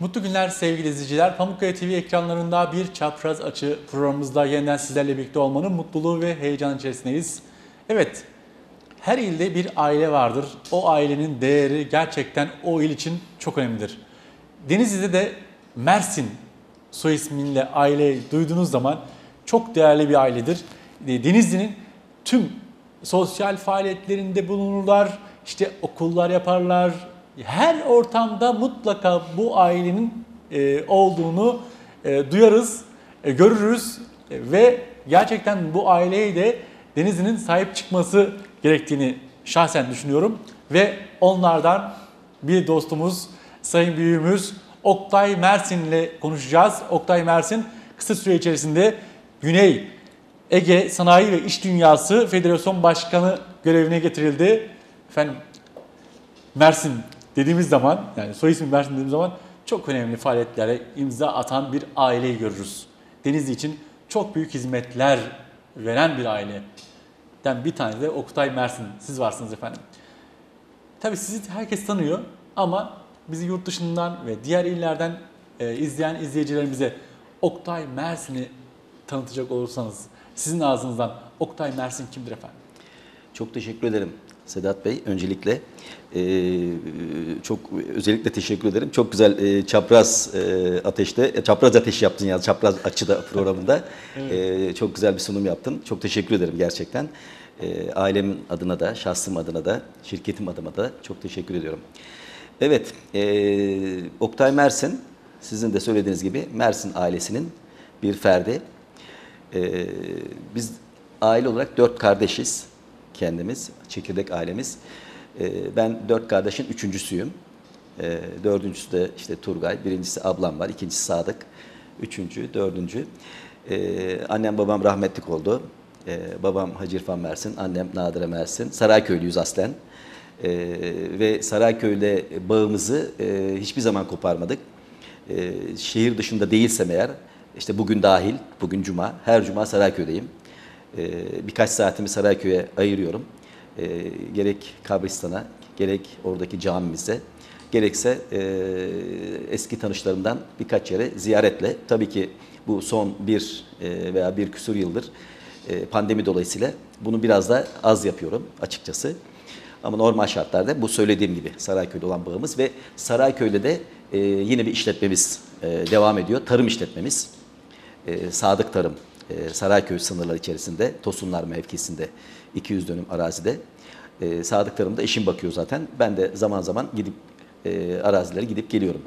Mutlu günler sevgili izleyiciler. Pamukkale TV ekranlarında bir çapraz açı programımızda yeniden sizlerle birlikte olmanın mutluluğu ve heyecan içerisindeyiz. Evet, her ilde bir aile vardır. O ailenin değeri gerçekten o il için çok önemlidir. Denizli'de de Mersin soy ismiyle aile duyduğunuz zaman çok değerli bir ailedir. Denizli'nin tüm sosyal faaliyetlerinde bulunurlar, işte okullar yaparlar. Her ortamda mutlaka bu ailenin e, olduğunu e, duyarız, e, görürüz E, ve gerçekten bu aileye de Denizli'nin sahip çıkması gerektiğini şahsen düşünüyorum. Ve onlardan bir dostumuz, sayın büyüğümüz Oktay Mersin ile konuşacağız. Oktay Mersin kısa süre içerisinde Güney Ege Sanayi ve İş Dünyası Federasyon Başkanı görevine getirildi. Efendim Mersin dediğimiz zaman yani soy ismi Mersin dediğimiz zaman çok önemli faaliyetlere imza atan bir aileyi görürüz. Denizli için çok büyük hizmetler veren bir aileden bir tanesi de Oktay Mersin. Siz varsınız efendim. Tabii sizi herkes tanıyor ama bizi yurt dışından ve diğer illerden e, izleyen izleyicilerimize Oktay Mersin'i tanıtacak olursanız sizin ağzınızdan Oktay Mersin kimdir efendim? Çok teşekkür ederim Sedat Bey. Öncelikle e, çok özellikle teşekkür ederim. Çok güzel e, çapraz e, ateşte, e, çapraz ateş yaptın ya çapraz açıda programında. e, çok güzel bir sunum yaptın. Çok teşekkür ederim gerçekten. E, ailemin adına da, şahsım adına da, şirketim adına da çok teşekkür ediyorum. Evet, e, Oktay Mersin, sizin de söylediğiniz gibi Mersin ailesinin bir ferdi. E, biz aile olarak dört kardeşiz kendimiz, çekirdek ailemiz. Ee, ben dört kardeşin üçüncüsüyüm. Ee, dördüncüsü de işte Turgay, birincisi ablam var, ikincisi Sadık, üçüncü, dördüncü. Ee, annem babam rahmetlik oldu. Babam Hacı İrfan Mersin, annem Nadire Mersin. Sarayköylüyüz aslen. Ve Sarayköy'le bağımızı e, hiçbir zaman koparmadık. Şehir dışında değilsem eğer, işte bugün dahil, bugün cuma, her cuma Sarayköy'deyim. Ee, birkaç saatimi Sarayköy'e ayırıyorum. Ee, gerek kabristana, gerek oradaki camimize, gerekse e, eski tanışlarımdan birkaç yere ziyaretle. Tabii ki bu son bir e, veya bir küsur yıldır e, pandemi dolayısıyla bunu biraz da az yapıyorum açıkçası. Ama normal şartlarda bu söylediğim gibi Sarayköy'de olan bağımız ve Sarayköy'de de yine bir işletmemiz devam ediyor. Tarım işletmemiz. Sadık Tarım e, Sarayköy sınırları içerisinde Tosunlar mevkisinde 200 dönüm arazide. E, Sadık Tarım'da eşim bakıyor zaten. Ben de zaman zaman gidip e, arazilere gidip geliyorum.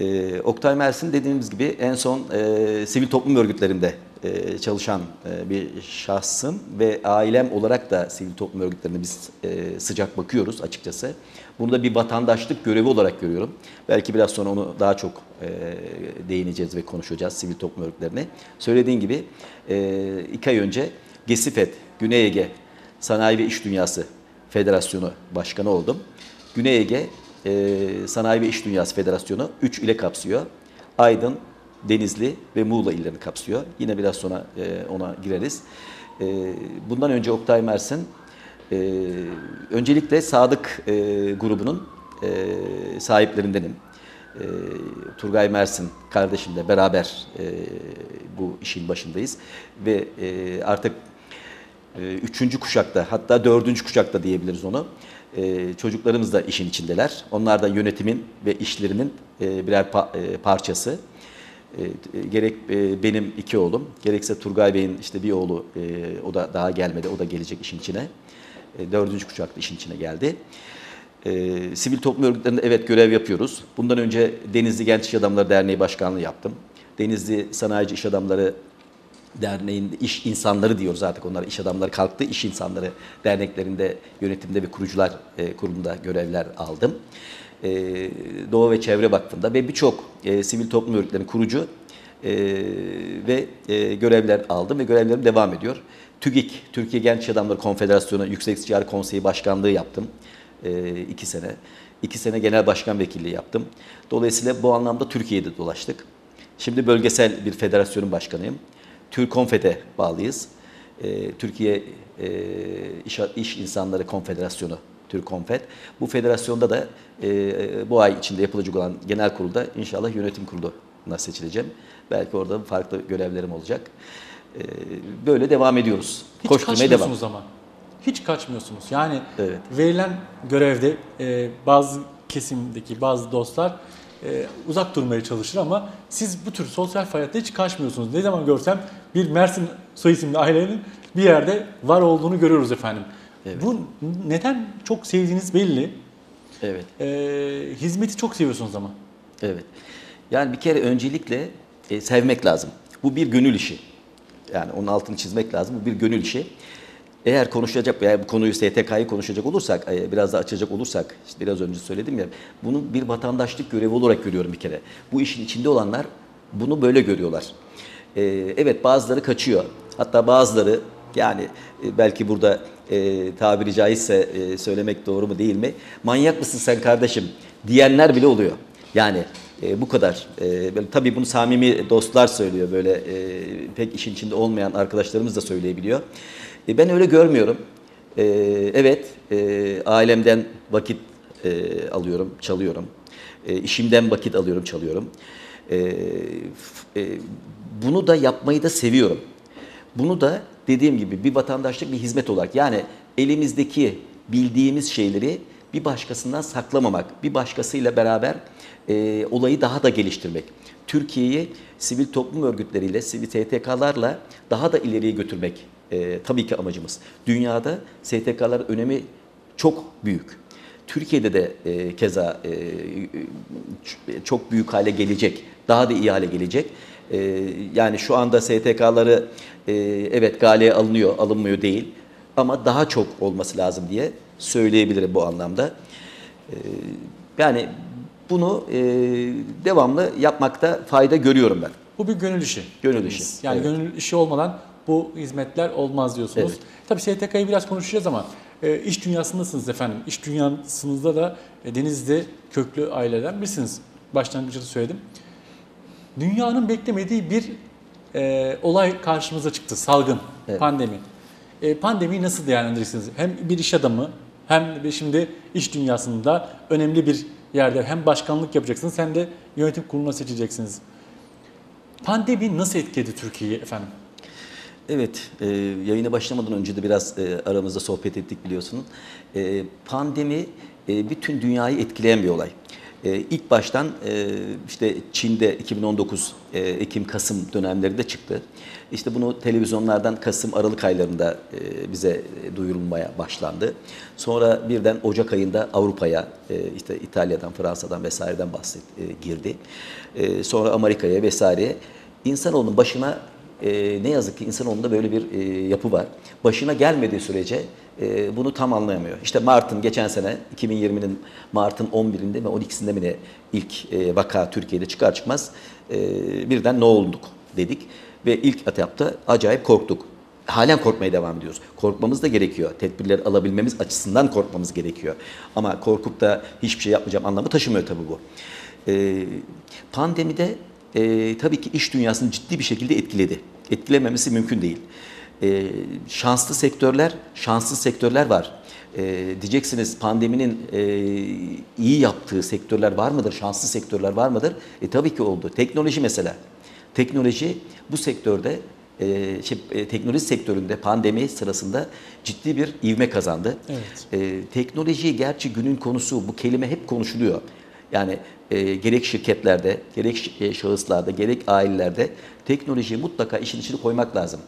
E, Oktay Mersin dediğimiz gibi en son e, sivil toplum örgütlerinde e, çalışan e, bir şahsım ve ailem olarak da sivil toplum örgütlerine biz e, sıcak bakıyoruz açıkçası. Bunu da bir vatandaşlık görevi olarak görüyorum. Belki biraz sonra onu daha çok değineceğiz ve konuşacağız sivil toplum örgütlerine. Söylediğin gibi iki ay önce GESİFED, Güney Ege Sanayi ve İş Dünyası Federasyonu Başkanı oldum. Güney Ege Sanayi ve İş Dünyası Federasyonu 3 ile kapsıyor. Aydın, Denizli ve Muğla illerini kapsıyor. Yine biraz sonra e, ona gireriz. E, bundan önce Oktay Mersin e, öncelikle Sadık e, grubunun e, sahiplerindenim. E, Turgay Mersin kardeşimle beraber e, bu işin başındayız ve e, artık e, üçüncü kuşakta hatta dördüncü kuşakta diyebiliriz onu. E, çocuklarımız da işin içindeler. Onlar da yönetimin ve işlerinin e, birer pa- e, parçası. E, gerek e, benim iki oğlum, gerekse Turgay Bey'in işte bir oğlu, e, o da daha gelmedi, o da gelecek işin içine. E, dördüncü kuşakta işin içine geldi. E, sivil toplum örgütlerinde evet görev yapıyoruz. Bundan önce Denizli Genç İş Adamları Derneği Başkanlığı yaptım. Denizli Sanayici İş Adamları Derneği'nde iş insanları diyoruz artık onlar iş adamları kalktı. iş insanları derneklerinde yönetimde ve kurucular e, kurumunda görevler aldım. E, Doğa ve Çevre Vakfı'nda ve birçok e, sivil toplum örgütlerinin kurucu e, ve e, görevler aldım ve görevlerim devam ediyor. TÜGİK, Türkiye Genç Adamları Konfederasyonu Yüksek İstişare Konseyi Başkanlığı yaptım e, iki sene. İki sene genel başkan vekilliği yaptım. Dolayısıyla bu anlamda Türkiye'de dolaştık. Şimdi bölgesel bir federasyonun başkanıyım. Türkonfed'e bağlıyız. E, Türkiye e, İş, İş İnsanları Konfederasyonu Türk Konfet. Bu federasyonda da e, bu ay içinde yapılacak olan genel kurulda inşallah yönetim kuruluna seçileceğim. Belki orada farklı görevlerim olacak. E, böyle devam ediyoruz. Hiç Koşturmaya devam. kaçmıyorsunuz ama. Hiç kaçmıyorsunuz. Yani Evet. verilen görevde e, bazı kesimdeki bazı dostlar e, uzak durmaya çalışır ama siz bu tür sosyal faaliyatta hiç kaçmıyorsunuz. Ne zaman görsem bir Mersin soy isimli ailenin bir yerde var olduğunu görüyoruz efendim. Bu neden çok sevdiğiniz belli. Evet. E, hizmeti çok seviyorsunuz ama. Evet. Yani bir kere öncelikle e, sevmek lazım. Bu bir gönül işi. Yani onun altını çizmek lazım. Bu bir gönül işi. Eğer konuşacak veya bu konuyu STK'yı konuşacak olursak, e, biraz da açacak olursak, işte biraz önce söyledim ya, bunu bir vatandaşlık görevi olarak görüyorum bir kere. Bu işin içinde olanlar bunu böyle görüyorlar. E, evet bazıları kaçıyor. Hatta bazıları yani e, belki burada e, tabiri caizse e, söylemek doğru mu değil mi? Manyak mısın sen kardeşim diyenler bile oluyor. Yani e, bu kadar. E, böyle, tabii bunu samimi dostlar söylüyor. Böyle e, pek işin içinde olmayan arkadaşlarımız da söyleyebiliyor. E, ben öyle görmüyorum. E, evet, e, ailemden vakit e, alıyorum, çalıyorum. E, işimden vakit alıyorum, çalıyorum. E, e, bunu da yapmayı da seviyorum. Bunu da dediğim gibi bir vatandaşlık bir hizmet olarak yani elimizdeki bildiğimiz şeyleri bir başkasından saklamamak, bir başkasıyla beraber e, olayı daha da geliştirmek. Türkiye'yi sivil toplum örgütleriyle, sivil STK'larla daha da ileriye götürmek e, tabii ki amacımız. Dünyada STK'ların önemi çok büyük. Türkiye'de de e, keza e, ç- çok büyük hale gelecek, daha da iyi hale gelecek. E, yani şu anda STK'ları e, evet galeye alınıyor, alınmıyor değil ama daha çok olması lazım diye söyleyebilirim bu anlamda. E, yani bunu e, devamlı yapmakta fayda görüyorum ben. Bu bir gönül işi. Gönül işi, Yani evet. gönül işi olmadan bu hizmetler olmaz diyorsunuz. Evet. Tabii STK'yı biraz konuşacağız ama e, iş dünyasındasınız efendim. İş dünyasınızda da e, Denizli'de köklü aileden birisiniz. Başlangıçta söyledim. Dünyanın beklemediği bir e, olay karşımıza çıktı. Salgın, Evet. pandemi. E, pandemiyi nasıl değerlendirirsiniz? Hem bir iş adamı hem de şimdi iş dünyasında önemli bir yerde hem başkanlık yapacaksınız hem de yönetim kuruluna seçileceksiniz. Pandemi nasıl etkiledi Türkiye'yi efendim? Evet, e, yayına başlamadan önce de biraz e, aramızda sohbet ettik biliyorsunuz. E, pandemi e, bütün dünyayı etkileyen bir olay. E, ilk baştan e, işte Çin'de 2019 e, Ekim-Kasım dönemlerinde çıktı. İşte bunu televizyonlardan Kasım-Aralık aylarında e, bize e, duyurulmaya başlandı. Sonra birden Ocak ayında Avrupa'ya, e, işte İtalya'dan, Fransa'dan vesaireden bahset e, girdi. E, sonra Amerika'ya vesaire. İnsanoğlunun başına e, ne yazık ki insanoğlunda böyle bir e, yapı var. Başına gelmediği sürece e, bunu tam anlayamıyor. İşte Mart'ın geçen sene 2020'nin Mart'ın 11'inde ve 12'sinde mi ne ilk e, vaka Türkiye'de çıkar çıkmaz e, birden ne olduk dedik ve ilk etapta acayip korktuk. Halen korkmaya devam ediyoruz. Korkmamız da gerekiyor. Tedbirleri alabilmemiz açısından korkmamız gerekiyor. Ama korkup da hiçbir şey yapmayacağım anlamı taşımıyor tabii bu. Ee, pandemide e, tabii ki iş dünyasını ciddi bir şekilde etkiledi. Etkilememesi mümkün değil. Ee, şanslı sektörler, şanssız sektörler var. Ee, diyeceksiniz pandeminin e, iyi yaptığı sektörler var mıdır? Şanslı sektörler var mıdır? E, tabii ki oldu. Teknoloji mesela. Teknoloji bu sektörde e, şey, e, teknoloji sektöründe pandemi sırasında ciddi bir ivme kazandı. Evet. E, teknoloji gerçi günün konusu bu kelime hep konuşuluyor. Yani e, gerek şirketlerde, gerek e, şahıslarda, gerek ailelerde teknolojiyi mutlaka işin içine koymak lazım.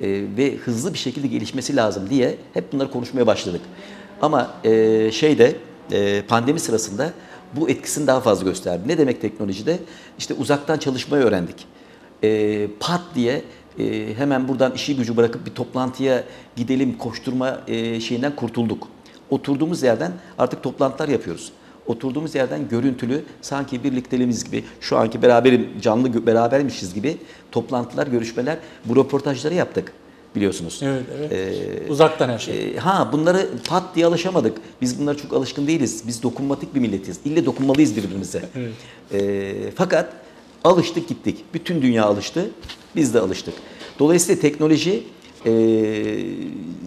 E, ve hızlı bir şekilde gelişmesi lazım diye hep bunları konuşmaya başladık. Ama e, şeyde e, pandemi sırasında bu etkisini daha fazla gösterdi. Ne demek teknolojide? İşte uzaktan çalışmayı öğrendik e, pat diye e, hemen buradan işi gücü bırakıp bir toplantıya gidelim koşturma e, şeyinden kurtulduk. Oturduğumuz yerden artık toplantılar yapıyoruz. Oturduğumuz yerden görüntülü sanki birlikteliğimiz gibi şu anki beraberim canlı berabermişiz gibi toplantılar, görüşmeler bu röportajları yaptık biliyorsunuz. Evet, evet. Ee, Uzaktan her şey. e, ha bunları pat diye alışamadık. Biz bunlara çok alışkın değiliz. Biz dokunmatik bir milletiz. İlle dokunmalıyız birbirimize. Evet. E, fakat alıştık gittik. Bütün dünya alıştı. Biz de alıştık. Dolayısıyla teknoloji e,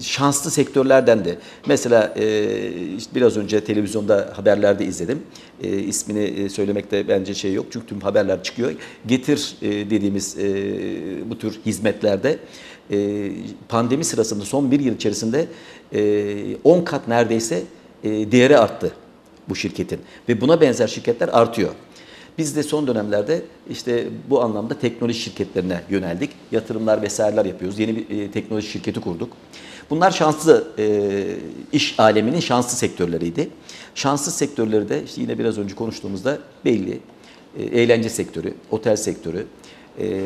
şanslı sektörlerden de mesela e, işte biraz önce televizyonda haberlerde izledim. E, ismini e, söylemekte bence şey yok çünkü tüm haberler çıkıyor. Getir e, dediğimiz e, bu tür hizmetlerde e, pandemi sırasında son bir yıl içerisinde e, 10 kat neredeyse e, değeri arttı bu şirketin ve buna benzer şirketler artıyor. Biz de son dönemlerde işte bu anlamda teknoloji şirketlerine yöneldik. Yatırımlar vesaireler yapıyoruz. Yeni bir e, teknoloji şirketi kurduk. Bunlar şanslı e, iş aleminin şanslı sektörleriydi. Şanslı sektörleri de işte yine biraz önce konuştuğumuzda belli. E, eğlence sektörü, otel sektörü,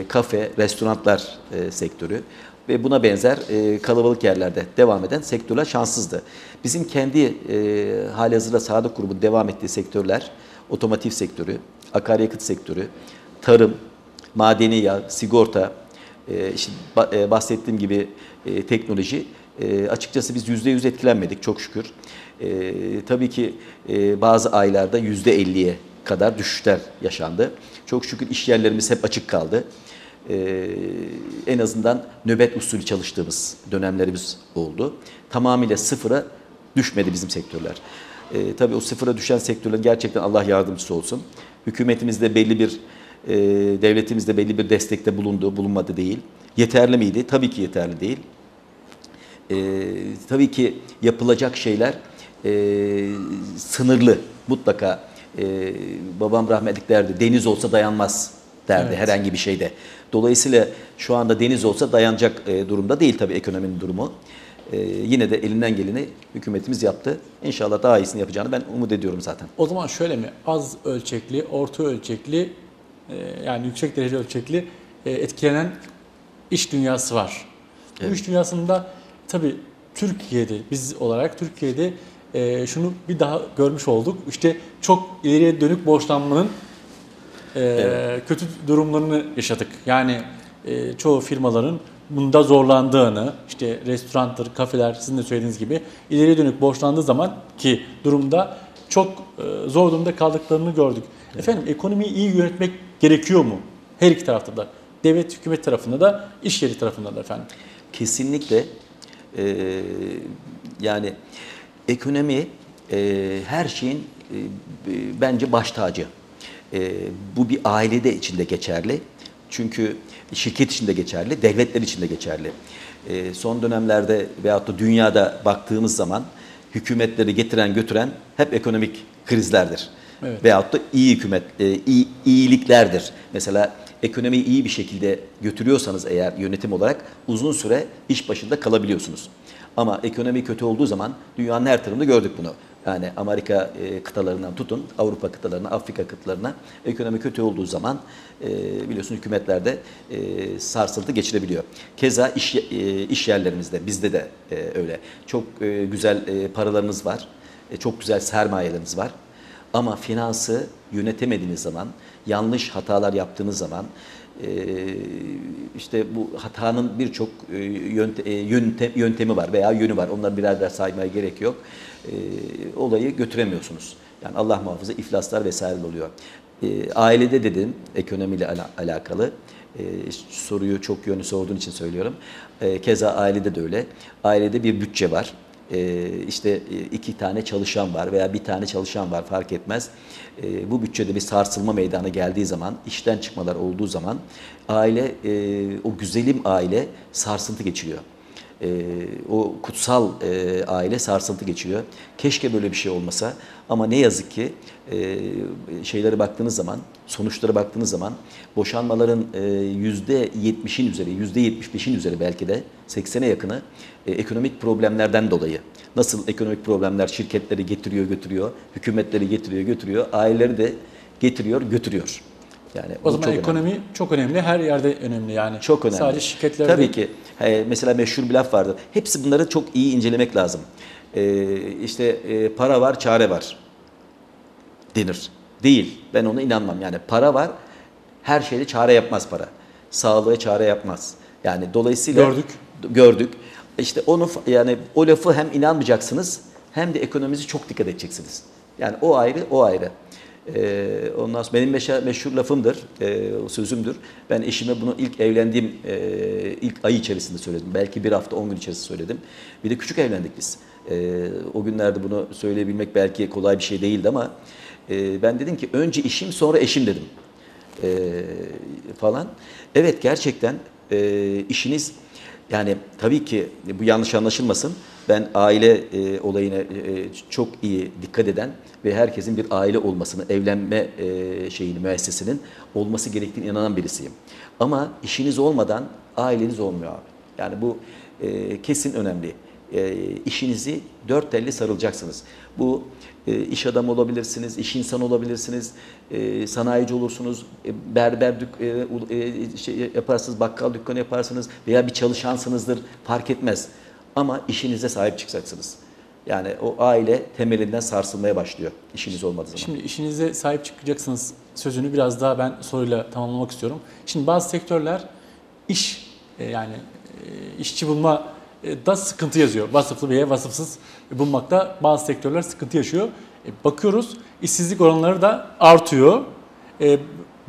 kafe, restoranlar sektörü ve buna benzer kalabalık yerlerde devam eden sektörler şanssızdı. Bizim kendi e, hali hazırda Sadık Grubu devam ettiği sektörler otomotiv sektörü, akaryakıt sektörü, tarım, madeni yağ, sigorta, işte ba- e, bahsettiğim gibi e, teknoloji e, açıkçası biz yüzde yüz etkilenmedik çok şükür. E, tabii ki e, bazı aylarda yüzde elliye kadar düşüşler yaşandı. Çok şükür iş yerlerimiz hep açık kaldı. En azından nöbet usulü çalıştığımız dönemlerimiz oldu. Tamamıyla sıfıra düşmedi bizim sektörler. Ee, tabii o sıfıra düşen sektörlerin gerçekten Allah yardımcısı olsun. Hükümetimizde belli bir, e, devletimizde belli bir destekte bulundu, bulunmadı değil. Yeterli miydi? Tabii ki yeterli değil. Ee, tabii ki yapılacak şeyler e, sınırlı mutlaka. E, babam rahmetlik derdi, deniz olsa dayanmaz derdi Evet. herhangi bir şeyde. Dolayısıyla şu anda deniz olsa dayanacak e, durumda değil tabii ekonominin durumu. E, yine de elinden geleni hükümetimiz yaptı. İnşallah daha iyisini yapacağını ben umut ediyorum zaten. O zaman şöyle mi? Az ölçekli, orta ölçekli, e, yani yüksek derece ölçekli e, etkilenen iş dünyası var. Bu Evet. iş dünyasında tabii Türkiye'de, biz olarak Türkiye'de e, şunu bir daha görmüş olduk. İşte çok ileriye dönük borçlanmanın e, kötü durumlarını yaşadık. Yani e, çoğu firmaların bunda zorlandığını, işte restoranlar, kafeler sizin de söylediğiniz gibi ileriye dönük borçlandığı zaman ki durumda çok e, zor durumda kaldıklarını gördük. Efendim ekonomiyi iyi yönetmek gerekiyor mu? Her iki tarafta da. Devlet, hükümet tarafında da, iş yeri tarafında da efendim. Kesinlikle e, yani ekonomi e, her şeyin e, bence baş tacı. E, bu bir ailede içinde geçerli. Çünkü şirket içinde geçerli, devletler içinde geçerli. E, son dönemlerde veyahut da dünyada baktığımız zaman hükümetleri getiren götüren hep ekonomik krizlerdir. Evet. Veyahut da iyi hükümet, e, iyi, iyiliklerdir. Mesela ekonomiyi iyi bir şekilde götürüyorsanız eğer yönetim olarak uzun süre iş başında kalabiliyorsunuz. Ama ekonomi kötü olduğu zaman dünyanın her tarafında gördük bunu. Yani Amerika e, kıtalarından tutun, Avrupa kıtalarına, Afrika kıtalarına ekonomi kötü olduğu zaman e, biliyorsun hükümetlerde e, sarsıntı geçirebiliyor. Keza iş, e, iş yerlerimizde, bizde de öyle. Çok güzel e, paralarınız var, çok güzel sermayeleriniz var. Ama finansı yönetemediğiniz zaman, yanlış hatalar yaptığınız zaman işte bu hatanın birçok yönte- yöntem- yöntemi var veya yönü var. Onları birer birer saymaya gerek yok. Olayı götüremiyorsunuz. Yani Allah muhafaza iflaslar vesaire oluyor. Ailede dedim ekonomiyle ala- alakalı. Soruyu çok yönlü sorduğun için söylüyorum. Keza ailede de öyle. Ailede bir bütçe var. Ee, işte e, iki tane çalışan var veya bir tane çalışan var fark etmez. Ee, bu bütçede bir sarsılma meydana geldiği zaman, işten çıkmalar olduğu zaman aile, e, o güzelim aile sarsıntı geçiriyor. Ee, o kutsal e, aile sarsıntı geçiriyor. Keşke böyle bir şey olmasa ama ne yazık ki e, şeylere baktığınız zaman, sonuçlara baktığınız zaman boşanmaların e, yüzde 70'in üzeri, yüzde 75'in üzeri belki de 80'e yakını e, ekonomik problemlerden dolayı. Nasıl ekonomik problemler şirketleri getiriyor götürüyor, hükümetleri getiriyor götürüyor, aileleri de getiriyor götürüyor. Yani O zaman çok önemli. ekonomi çok önemli, her yerde önemli yani. Çok önemli. Sadece şirketlerde Tabii ki. He, mesela meşhur bir laf vardı. Hepsi bunları çok iyi incelemek lazım. Ee, işte e, para var, çare var denir. Değil. Ben ona inanmam. Yani para var, her şeyde çare yapmaz para. Sağlığa çare yapmaz. Yani dolayısıyla Gördük. gördük. İşte onu yani o lafı hem inanmayacaksınız hem de ekonominizi çok dikkat edeceksiniz. Yani o ayrı, o ayrı. E, ondan sonra benim meşhur, meşhur lafımdır, e, sözümdür. Ben eşime bunu ilk evlendiğim e, ilk ay içerisinde söyledim. Belki bir hafta, on gün içerisinde söyledim. Bir de küçük evlendik biz. E, o günlerde bunu söyleyebilmek belki kolay bir şey değildi ama e, ben dedim ki önce işim sonra eşim dedim e, falan. Evet gerçekten e, işiniz yani tabii ki bu yanlış anlaşılmasın. Ben aile e, olayına e, çok iyi dikkat eden ve herkesin bir aile olmasını, evlenme e, şeyini, müessesinin olması gerektiğine inanan birisiyim. Ama işiniz olmadan aileniz olmuyor abi. Yani bu e, kesin önemli. E, işinizi dört elle sarılacaksınız. Bu e, iş adamı olabilirsiniz, iş insanı olabilirsiniz, e, sanayici olursunuz, e, berber dük, e, e, şey yaparsınız, bakkal dükkanı yaparsınız veya bir çalışansınızdır fark etmez. Ama işinize sahip çıkacaksınız. Yani o aile temelinden sarsılmaya başlıyor işiniz olmadığı zaman. Şimdi işinize sahip çıkacaksınız sözünü biraz daha ben soruyla tamamlamak istiyorum. Şimdi bazı sektörler iş e, yani e, işçi bulma e, da sıkıntı yazıyor. Vasıflı veya vasıfsız bulmakta bazı sektörler sıkıntı yaşıyor. Bakıyoruz işsizlik oranları da artıyor.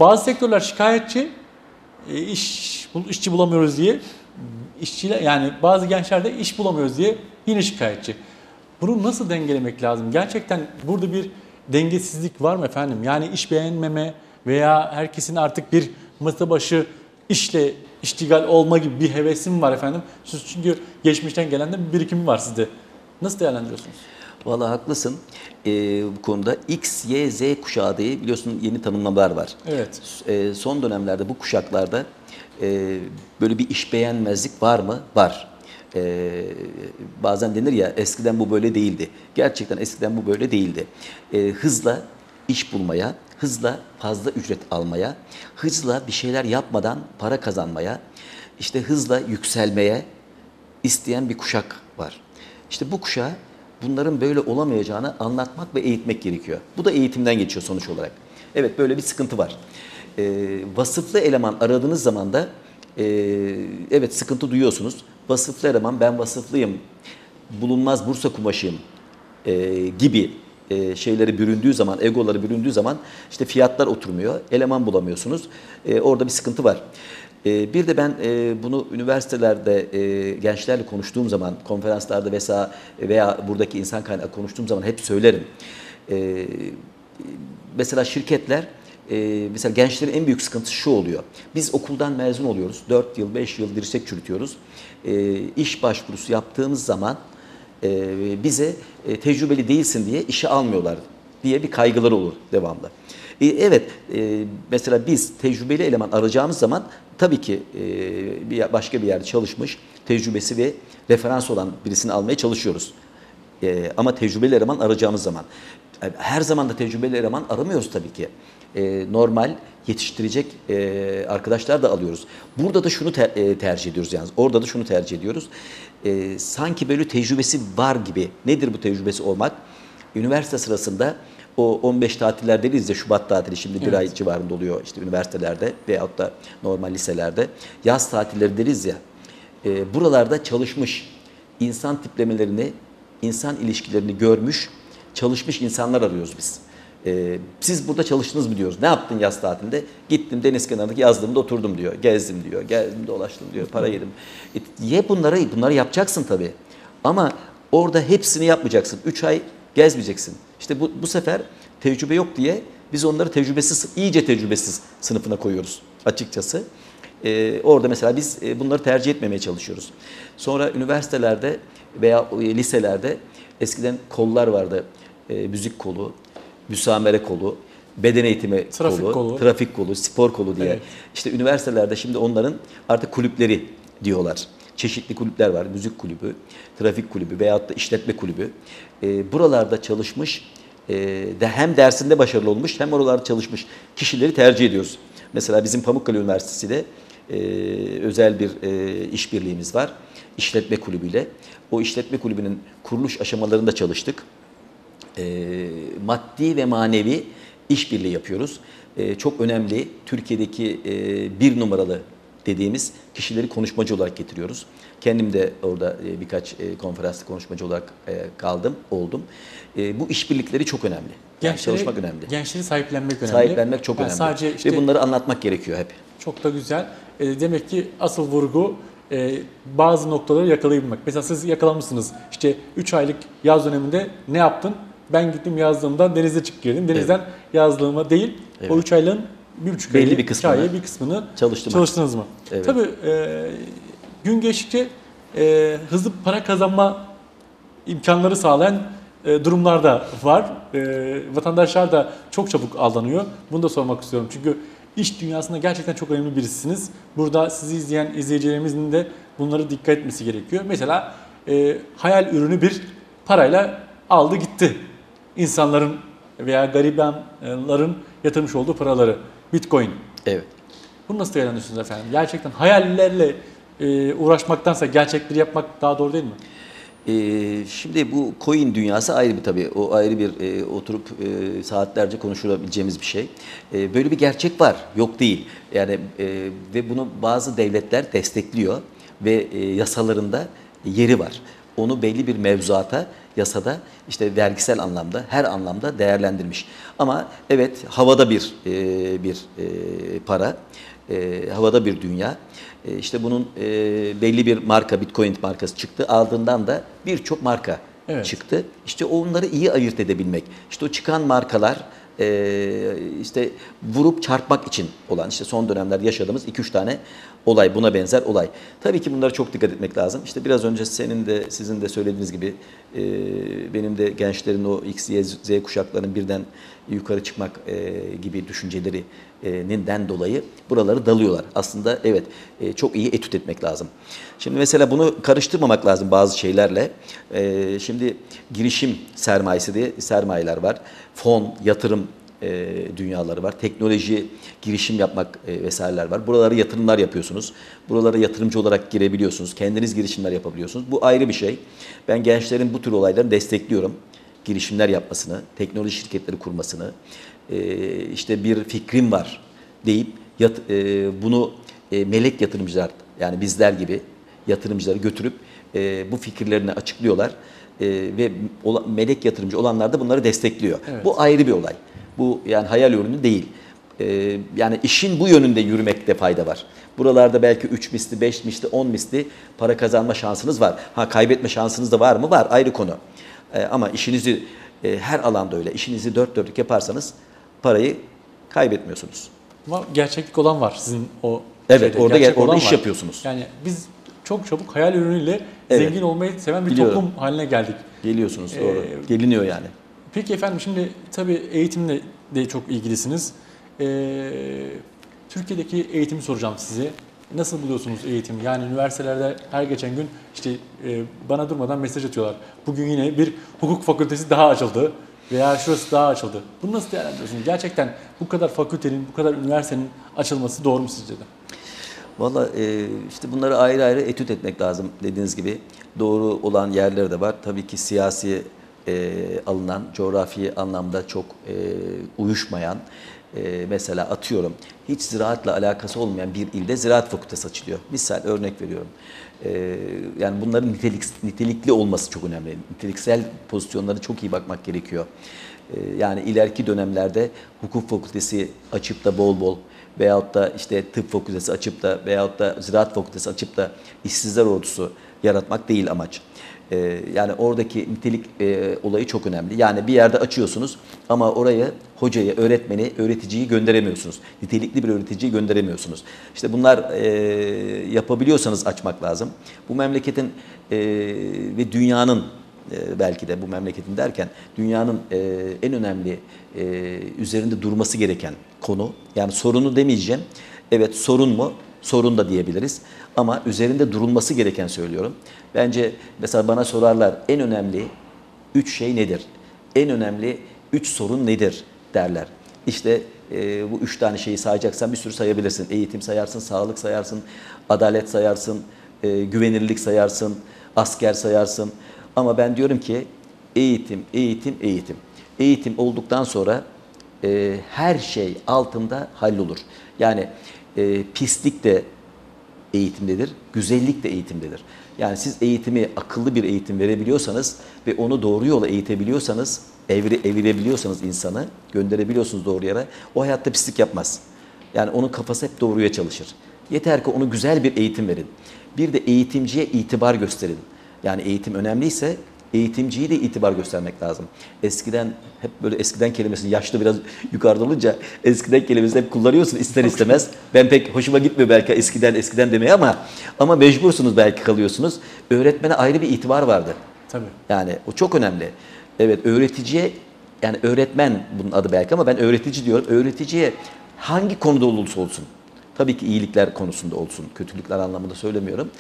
Bazı sektörler şikayetçi iş işçi bulamıyoruz diye işçiler yani bazı gençler de iş bulamıyoruz diye yine şikayetçi. Bunu nasıl dengelemek lazım? Gerçekten burada bir dengesizlik var mı efendim? Yani iş beğenmeme veya herkesin artık bir masa başı işle iştigal olma gibi bir hevesim var efendim. Siz çünkü geçmişten gelen de bir birikim var sizde. Nasıl değerlendiriyorsunuz? Vallahi haklısın. Ee, bu konuda X, Y, Z kuşağı diye biliyorsun yeni tanımlamalar var. Evet. Ee, son dönemlerde bu kuşaklarda e, böyle bir iş beğenmezlik var mı? Var. Ee, bazen denir ya eskiden bu böyle değildi. Gerçekten eskiden bu böyle değildi. Ee, hızla iş bulmaya, hızla fazla ücret almaya, hızla bir şeyler yapmadan para kazanmaya, işte hızla yükselmeye isteyen bir kuşak var. İşte bu kuşağa bunların böyle olamayacağını anlatmak ve eğitmek gerekiyor. Bu da eğitimden geçiyor sonuç olarak. Evet böyle bir sıkıntı var. Ee, vasıflı eleman aradığınız zaman da e, evet sıkıntı duyuyorsunuz. Vasıflı eleman ben vasıflıyım, bulunmaz Bursa kumaşıyım e, gibi e, şeyleri büründüğü zaman, egoları büründüğü zaman işte fiyatlar oturmuyor, eleman bulamıyorsunuz. E, orada bir sıkıntı var. E, bir de ben e, bunu üniversitelerde e, gençlerle konuştuğum zaman, konferanslarda vesaire veya buradaki insan kaynağı konuştuğum zaman hep söylerim. E, mesela şirketler e, mesela gençlerin en büyük sıkıntısı şu oluyor. Biz okuldan mezun oluyoruz. 4 yıl, 5 yıl dirsek çürütüyoruz. E, iş başvurusu yaptığımız zaman e, bize e, tecrübeli değilsin diye işe almıyorlar diye bir kaygıları olur devamlı. E, evet, e, mesela biz tecrübeli eleman arayacağımız zaman tabii ki e, bir başka bir yerde çalışmış, tecrübesi ve referans olan birisini almaya çalışıyoruz. E, ama tecrübeli eleman arayacağımız zaman. e, Her zaman da tecrübeli eleman aramıyoruz tabii ki. E, normal yetiştirecek e, arkadaşlar da alıyoruz. Burada da şunu ter- e, tercih ediyoruz yalnız. Orada da şunu tercih ediyoruz. E, sanki böyle tecrübesi var gibi. Nedir bu tecrübesi olmak? Üniversite sırasında o 15 tatiller deriz ya Şubat tatili şimdi bir Evet. ay civarında oluyor işte üniversitelerde veyahut da normal liselerde. Yaz tatilleri deriz ya. E, buralarda çalışmış insan tiplemelerini, insan ilişkilerini görmüş, çalışmış insanlar arıyoruz biz. E, siz burada çalıştınız mı diyoruz. Ne yaptın yaz tatilinde? Gittim deniz kenarındaki yazdığımda oturdum diyor. Gezdim diyor. Gezdim dolaştım diyor. Para yedim. E, ye bunları, bunları yapacaksın tabii. Ama orada hepsini yapmayacaksın. 3 ay gezmeyeceksin. İşte bu, bu sefer tecrübe yok diye biz onları tecrübesiz, iyice tecrübesiz sınıfına koyuyoruz açıkçası. Ee, orada mesela biz e, bunları tercih etmemeye çalışıyoruz. Sonra üniversitelerde veya e, liselerde eskiden kollar vardı. E, müzik kolu, müsamere kolu, beden eğitimi Trafik kolu, kolu. trafik kolu, spor kolu diye. Evet. İşte üniversitelerde şimdi onların artık kulüpleri diyorlar. Çeşitli kulüpler var. Müzik kulübü, trafik kulübü veyahut da işletme kulübü. Ee, buralarda çalışmış, e, de hem dersinde başarılı olmuş hem oralarda çalışmış kişileri tercih ediyoruz. Mesela bizim Pamukkale Üniversitesi'de e, özel bir e, işbirliğimiz var. İşletme kulübüyle. O işletme kulübünün kuruluş aşamalarında çalıştık e, maddi ve manevi işbirliği yapıyoruz. E, çok önemli Türkiye'deki e, bir numaralı dediğimiz kişileri konuşmacı olarak getiriyoruz. Kendim de orada e, birkaç e, konferansta konuşmacı olarak e, kaldım, oldum. Bu işbirlikleri çok önemli. Yani Gençleri- çalışmak önemli. Gençleri sahiplenmek önemli. Sahiplenmek çok Yani önemli. Sadece işte Ve bunları anlatmak gerekiyor hep. çok da güzel. Demek ki asıl vurgu bazı noktaları yakalayabilmek. Mesela siz yakalamışsınız. İşte 3 aylık yaz döneminde ne yaptın? Ben gittim yazdığımda denize çık girdim. Denizden yazlığıma değil o Evet. 3 aylığın bir buçuk Belli bir kısmını ayı bir kısmını çalıştım. çalıştınız mı? Evet. Tabii e, gün geçtikçe e, hızlı para kazanma imkanları sağlayan e, durumlar da var. E, vatandaşlar da çok çabuk aldanıyor. Bunu da sormak istiyorum. Çünkü iş dünyasında gerçekten çok önemli birisiniz. Burada sizi izleyen izleyicilerimizin de bunları dikkat etmesi gerekiyor. Mesela e, hayal ürünü bir parayla aldı gitti. İnsanların veya garibanların yatırmış olduğu paraları. Bitcoin. Evet. Bunu nasıl değerlendiriyorsunuz efendim? Gerçekten hayallerle e, uğraşmaktansa gerçekleri yapmak daha doğru değil mi? Ee, şimdi bu coin dünyası ayrı bir tabii. O ayrı bir e, oturup e, saatlerce konuşulabileceğimiz bir şey. E, böyle bir gerçek var. Yok değil. Yani e, ve bunu bazı devletler destekliyor ve e, yasalarında yeri var. Onu belli bir mevzuata, yasada işte vergisel anlamda, her anlamda değerlendirmiş. Ama evet havada bir e, bir e, para, e, havada bir dünya. E, işte bunun e, belli bir marka, Bitcoin markası çıktı. Ardından da birçok marka Evet. çıktı. İşte onları iyi ayırt edebilmek. İşte o çıkan markalar e, işte vurup çarpmak için olan işte son dönemlerde yaşadığımız 2-3 tane olay buna benzer olay. Tabii ki bunlara çok dikkat etmek lazım. İşte biraz önce senin de sizin de söylediğiniz gibi e, benim de gençlerin o X, Y, Z kuşaklarının birden yukarı çıkmak e, gibi düşüncelerinden dolayı buraları dalıyorlar. Aslında evet e, çok iyi etüt etmek lazım. Şimdi mesela bunu karıştırmamak lazım bazı şeylerle. E, şimdi girişim sermayesi diye sermayeler var. Fon, yatırım e, dünyaları var. Teknoloji, girişim yapmak vesaireler var. Buralara yatırımlar yapıyorsunuz. Buralara yatırımcı olarak girebiliyorsunuz. Kendiniz girişimler yapabiliyorsunuz. Bu ayrı bir şey. Ben gençlerin bu tür olayları destekliyorum. Girişimler yapmasını, teknoloji şirketleri kurmasını, e, işte bir fikrim var deyip yat, e, bunu e, melek yatırımcılar yani bizler gibi yatırımcıları götürüp e, bu fikirlerini açıklıyorlar E, ve ola- melek yatırımcı olanlar da bunları destekliyor. Evet. Bu ayrı bir olay. Bu yani hayal ürünü değil. E, yani işin bu yönünde yürümekte fayda var. Buralarda belki 3 misli, 5 misli, 10 misli para kazanma şansınız var. Ha kaybetme şansınız da var mı? Var ayrı konu. E, ama işinizi e, her alanda öyle. İşinizi dört dörtlük yaparsanız parayı kaybetmiyorsunuz. Ama gerçeklik olan var sizin o Evet, şeyde. orada Gerçek orada iş var. yapıyorsunuz. Yani biz çok çabuk hayal ürünüyle Evet. zengin olmayı seven bir Biliyorum. toplum haline geldik. Geliyorsunuz doğru. Ee, Geliniyor yani. Peki efendim şimdi tabii eğitimle de çok ilgilisiniz. Ee, Türkiye'deki eğitimi soracağım size. Nasıl buluyorsunuz eğitimi? Yani üniversitelerde her geçen gün işte e, bana durmadan mesaj atıyorlar. Bugün yine bir hukuk fakültesi daha açıldı veya şurası daha açıldı. Bunu nasıl değerlendiriyorsunuz? Gerçekten bu kadar fakültenin, bu kadar üniversitenin açılması doğru mu sizce de? Valla e, işte bunları ayrı ayrı etüt etmek lazım dediğiniz gibi. Doğru olan yerleri de var. Tabii ki siyasi e, alınan, coğrafi anlamda çok uyuşmayan, e, mesela atıyorum hiç ziraatla alakası olmayan bir ilde ziraat fakültesi açılıyor. Misal örnek veriyorum. E, yani bunların nitelik, nitelikli olması çok önemli. Niteliksel pozisyonlara çok iyi bakmak gerekiyor. E, yani ileriki dönemlerde hukuk fakültesi açıp da bol bol veyahut da işte tıp fakültesi açıp da veyahut da ziraat fakültesi açıp da işsizler ordusu yaratmak değil amaç. Ee, yani oradaki nitelik e, olayı çok önemli. Yani bir yerde açıyorsunuz ama oraya hocayı, öğretmeni, öğreticiyi gönderemiyorsunuz. Nitelikli bir öğreticiyi gönderemiyorsunuz. İşte bunlar e, yapabiliyorsanız açmak lazım. Bu memleketin e, ve dünyanın e, belki de bu memleketin derken dünyanın e, en önemli e, üzerinde durması gereken konu. Yani sorunu demeyeceğim. Evet sorun mu? Sorun da diyebiliriz. Ama üzerinde durulması gereken söylüyorum. Bence mesela bana sorarlar en önemli üç şey nedir? En önemli üç sorun nedir derler. İşte e, bu üç tane şeyi sayacaksan bir sürü sayabilirsin. Eğitim sayarsın, sağlık sayarsın, adalet sayarsın, e, güvenilirlik sayarsın, asker sayarsın. Ama ben diyorum ki eğitim, eğitim, eğitim. Eğitim olduktan sonra e, her şey altında hallolur. Yani e, pislik de eğitimdedir, güzellik de eğitimdedir. Yani siz eğitimi akıllı bir eğitim verebiliyorsanız ve onu doğru yola eğitebiliyorsanız, evri, evirebiliyorsanız insanı, gönderebiliyorsunuz doğru yere, o hayatta pislik yapmaz. Yani onun kafası hep doğruya çalışır. Yeter ki onu güzel bir eğitim verin. Bir de eğitimciye itibar gösterin. Yani eğitim önemliyse eğitimciyi de itibar göstermek lazım. Eskiden hep böyle eskiden kelimesini yaşlı biraz yukarıda olunca eskiden kelimesini hep kullanıyorsun ister istemez. Ben pek hoşuma gitmiyor belki eskiden eskiden demeye ama ama mecbursunuz belki kalıyorsunuz. Öğretmene ayrı bir itibar vardı. Tabii. Yani o çok önemli. Evet öğreticiye yani öğretmen bunun adı belki ama ben öğretici diyorum. Öğreticiye hangi konuda olursa olsun tabii ki iyilikler konusunda olsun. Kötülükler anlamında söylemiyorum.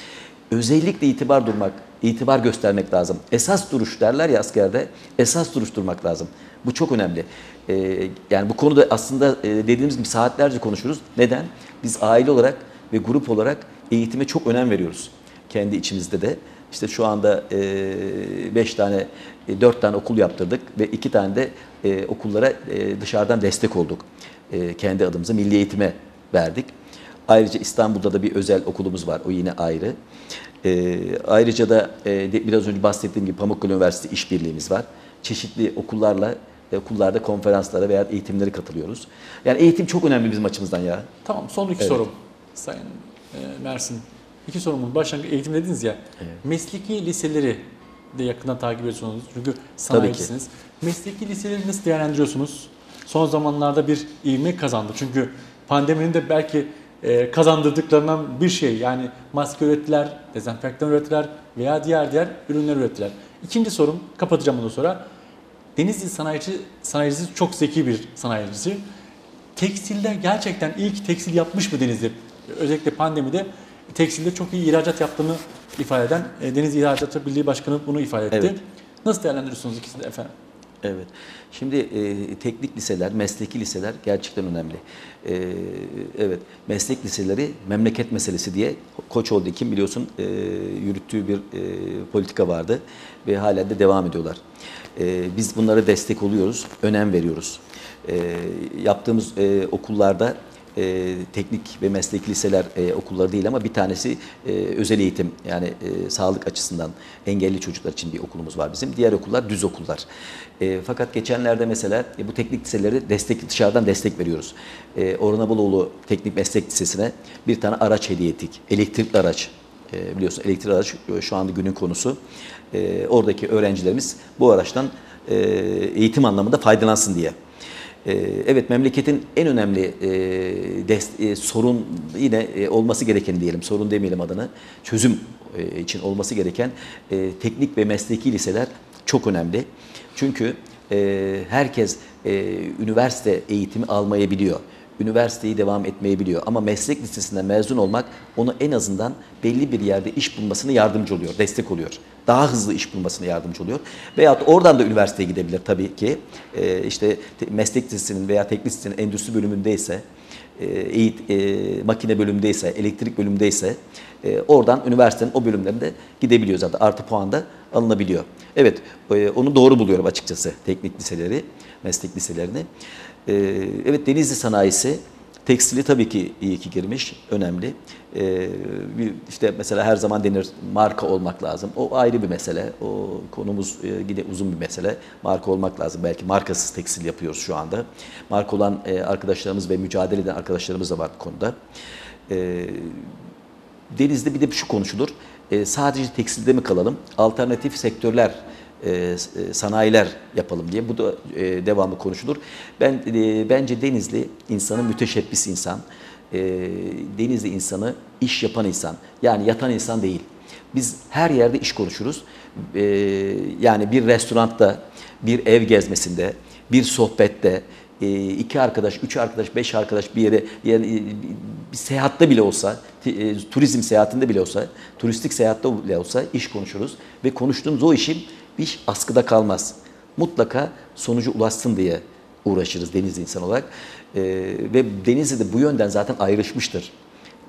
Özellikle itibar durmak, itibar göstermek lazım. Esas duruş derler ya askerde. Esas duruş durmak lazım. Bu çok önemli. Ee, yani bu konuda aslında e, dediğimiz gibi saatlerce konuşuruz. Neden? Biz aile olarak ve grup olarak eğitime çok önem veriyoruz. Kendi içimizde de. İşte şu anda 5 tane, 4 tane okul yaptırdık ve 2 tane de e, okullara e, dışarıdan destek olduk. E, kendi adımıza milli eğitime verdik. Ayrıca İstanbul'da da bir özel okulumuz var. O yine ayrı. E, ayrıca da e, de- biraz önce bahsettiğim gibi Pamukkale Üniversitesi işbirliğimiz var. Çeşitli okullarla e, okullarda konferanslara veya eğitimlere katılıyoruz. Yani eğitim çok önemli bizim açımızdan ya. Tamam son iki Evet. sorum. Sayın e, Mersin. İki sorumun başlangıç eğitim dediniz ya. Mesleki liseleri de yakından takip ediyorsunuz. Çünkü sanayicisiniz. Mesleki liseleri nasıl değerlendiriyorsunuz? Son zamanlarda bir ivme kazandı. Çünkü pandeminin de belki e, kazandırdıklarından bir şey. Yani maske ürettiler, dezenfektan ürettiler veya diğer diğer ürünler ürettiler. İkinci sorum, kapatacağım ondan sonra. Denizli sanayici, sanayicisi çok zeki bir sanayicisi. Tekstilde gerçekten ilk tekstil yapmış mı Denizli? Özellikle pandemide tekstilde çok iyi ihracat yaptığını ifade eden e, Denizli İhracatı Birliği Başkanı bunu ifade etti. Evet. Nasıl değerlendiriyorsunuz ikisini de efendim? Evet. Şimdi e, teknik liseler, mesleki liseler gerçekten önemli. E, evet, meslek liseleri memleket meselesi diye Koç Holding'in biliyorsun e, yürüttüğü bir e, politika vardı ve halen de devam ediyorlar. E, biz bunlara destek oluyoruz, önem veriyoruz. E, yaptığımız e, okullarda e, teknik ve mesleki liseler e, okulları değil ama bir tanesi e, özel eğitim yani e, sağlık açısından engelli çocuklar için bir okulumuz var bizim. Diğer okullar düz okullar. E, fakat geçenlerde mesela e, bu teknik liseleri destek dışarıdan destek veriyoruz. E, Orhan Abaloğlu Teknik Meslek Lisesi'ne bir tane araç hediye ettik. Elektrikli araç. E, biliyorsun elektrikli araç e, şu anda günün konusu. E, oradaki öğrencilerimiz bu araçtan e, eğitim anlamında faydalansın diye. Ee, Evet memleketin en önemli e, e, sorun yine e, olması gereken diyelim sorun demeyelim adını çözüm için olması gereken teknik ve mesleki liseler çok önemli. Çünkü herkes üniversite eğitimi almayabiliyor. Üniversiteyi devam etmeyebiliyor ama meslek lisesinden mezun olmak onu en azından belli bir yerde iş bulmasına yardımcı oluyor, destek oluyor. Daha hızlı iş bulmasına yardımcı oluyor. Veyahut oradan da üniversiteye gidebilir tabii ki. Ee, işte te- meslek lisesinin veya teknik lisesinin endüstri bölümündeyse, e, eğit, e, makine bölümündeyse, elektrik bölümündeyse e, oradan üniversitenin o bölümlerinde gidebiliyor zaten. Artı puan da alınabiliyor. Evet, e, onu doğru buluyorum açıkçası teknik liseleri, meslek liselerini. E, evet Denizli sanayisi Tekstili tabii ki iyi ki girmiş, önemli. Ee, işte mesela her zaman denir marka olmak lazım. O ayrı bir mesele. O konumuz e, yine uzun bir mesele. Marka olmak lazım. Belki markasız tekstil yapıyoruz şu anda. Marka olan e, arkadaşlarımız ve mücadele eden arkadaşlarımız da var bu konuda. Ee, Deniz'de bir de şu konuşulur. Sadece tekstilde mi kalalım? Alternatif sektörler, e, sanayiler yapalım diye. Bu da e, devamlı konuşulur. Ben e, bence Denizli insanı müteşebbis insan. E, Denizli insanı iş yapan insan. Yani yatan insan değil. Biz her yerde iş konuşuruz. E, yani bir restoranda, bir ev gezmesinde, bir sohbette, e, iki arkadaş, üç arkadaş, beş arkadaş bir yere yani e, bir seyahatte bile olsa, e, turizm seyahatinde bile olsa, turistik seyahatte bile olsa iş konuşuruz ve konuştuğumuz o işin iş askıda kalmaz. Mutlaka sonucu ulaşsın diye uğraşırız deniz insan olarak. E, ve Denizli de bu yönden zaten ayrışmıştır.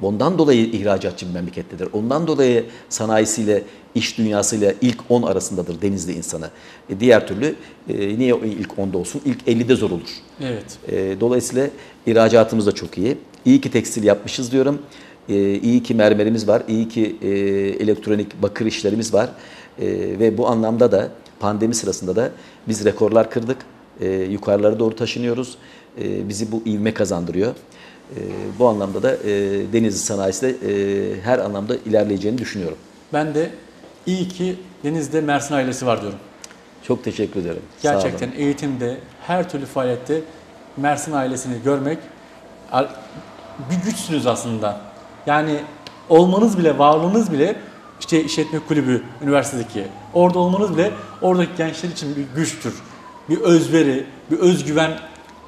Ondan dolayı ihracatçı bir memlekettedir. Ondan dolayı sanayisiyle, iş dünyasıyla ilk 10 arasındadır Denizli insanı. E, diğer türlü e, niye ilk 10'da olsun? İlk 50'de zor olur. Evet. E, dolayısıyla ihracatımız da çok iyi. İyi ki tekstil yapmışız diyorum. E, iyi ki mermerimiz var, iyi ki e, elektronik bakır işlerimiz var. E, ve bu anlamda da pandemi sırasında da biz rekorlar kırdık. E, yukarılara doğru taşınıyoruz. E, bizi bu ivme kazandırıyor. E, bu anlamda da e, Denizli sanayisi de e, her anlamda ilerleyeceğini düşünüyorum. Ben de iyi ki Deniz'de Mersin ailesi var diyorum. Çok teşekkür ederim. Gerçekten eğitimde, her türlü faaliyette Mersin ailesini görmek bir güçsünüz aslında. Yani olmanız bile, varlığınız bile işte işletme kulübü üniversitedeki orada olmanız bile oradaki gençler için bir güçtür. Bir özveri, bir özgüven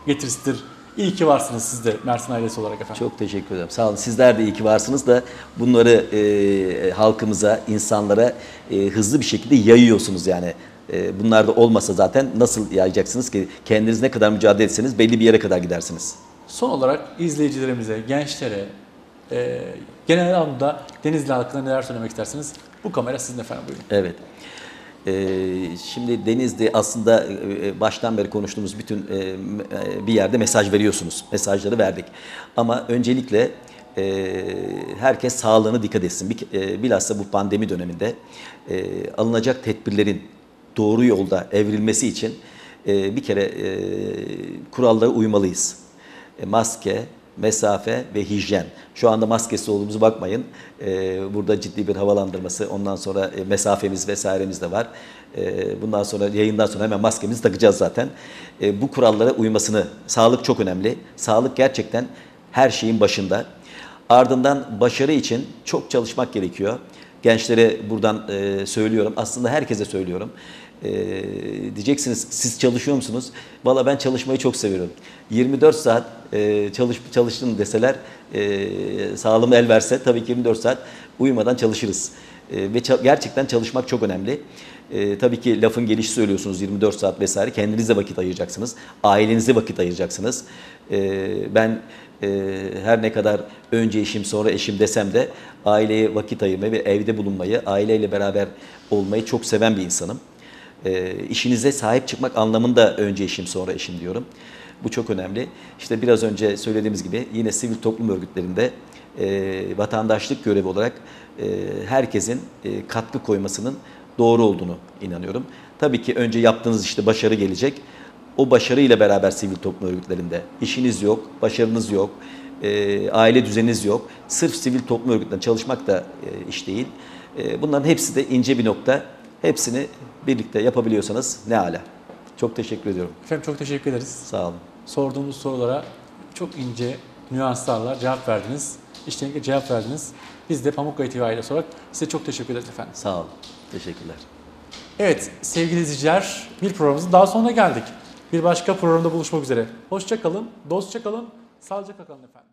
getirisidir. İyi ki varsınız siz de Mersin ailesi olarak efendim. Çok teşekkür ederim. Sağ olun. Sizler de iyi ki varsınız da bunları e, halkımıza, insanlara e, hızlı bir şekilde yayıyorsunuz yani. E, bunlar da olmasa zaten nasıl yayacaksınız ki? Kendiniz ne kadar mücadele etseniz belli bir yere kadar gidersiniz. Son olarak izleyicilerimize, gençlere, e, genel anlamda Denizli hakkında neler söylemek istersiniz? Bu kamera sizin efendim buyurun. Evet. Ee, şimdi Denizli aslında e, baştan beri konuştuğumuz bütün e, e, bir yerde mesaj veriyorsunuz. Mesajları verdik. Ama öncelikle e, herkes sağlığına dikkat etsin. E, Bilhassa bu pandemi döneminde e, alınacak tedbirlerin doğru yolda evrilmesi için e, bir kere e, kurallara uymalıyız. E, maske, mesafe ve hijyen. Şu anda maskesi olduğumuzu bakmayın. Ee, burada ciddi bir havalandırması, ondan sonra e, mesafemiz vesairemiz de var. Ee, bundan sonra yayından sonra hemen maskemizi takacağız zaten. Ee, bu kurallara uymasını, sağlık çok önemli. Sağlık gerçekten her şeyin başında. Ardından başarı için çok çalışmak gerekiyor. Gençlere buradan e, söylüyorum. Aslında herkese söylüyorum. E, diyeceksiniz siz çalışıyor musunuz? Valla ben çalışmayı çok seviyorum. 24 saat e, çalış çalıştım deseler e, sağlığım el verse tabii ki 24 saat uyumadan çalışırız. E, ve ça- gerçekten çalışmak çok önemli. E, tabii ki lafın gelişi söylüyorsunuz 24 saat vesaire. Kendinize vakit ayıracaksınız. Ailenize vakit ayıracaksınız. E, ben e, her ne kadar önce eşim sonra eşim desem de aileye vakit ayırmayı ve evde bulunmayı, aileyle beraber olmayı çok seven bir insanım. E, işinize sahip çıkmak anlamında önce eşim sonra eşim diyorum. Bu çok önemli. İşte biraz önce söylediğimiz gibi yine sivil toplum örgütlerinde e, vatandaşlık görevi olarak e, herkesin e, katkı koymasının doğru olduğunu inanıyorum. Tabii ki önce yaptığınız işte başarı gelecek. O başarıyla beraber sivil toplum örgütlerinde işiniz yok, başarınız yok, e, aile düzeniniz yok. Sırf sivil toplum örgütlerinde çalışmak da e, iş değil. E, bunların hepsi de ince bir nokta. Hepsini birlikte yapabiliyorsanız ne ala. Çok teşekkür ediyorum. Efendim çok teşekkür ederiz. Sağ olun. Sorduğumuz sorulara çok ince nüanslarla cevap verdiniz. İçtenlikle cevap verdiniz. Biz de Pamukkale TV ailesi olarak size çok teşekkür ederiz efendim. Sağ olun. Teşekkürler. Evet sevgili izleyiciler bir programımızın daha sonuna geldik. Bir başka programda buluşmak üzere. Hoşça kalın, dostça kalın, sağlıcakla kalın efendim.